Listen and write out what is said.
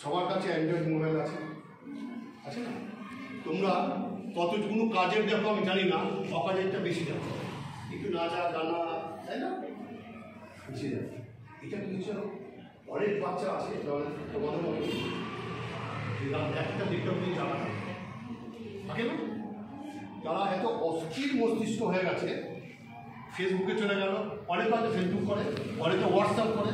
সবার কাছে Android mobile আছে। আছে না? তোমরা কতটুকু কাজের দেখো, আমি জানি না, অকাজেরটা বেশি দেখো। একটু নাচা, গানা, তাই না? বেশি দেখো। এটা কিছু অনেক বাচ্চা আছে, তোমাদের তোমাদের মতো। একটা দিকটা তুমি জানা থাকে। না? তারা এত অস্থির মস্তিষ্ক হয়ে গেছে ফেসবুকে চলে গেল, অনেক বাচ্চা ফেসবুক করে, অনেকে হোয়াটসঅ্যাপ করে।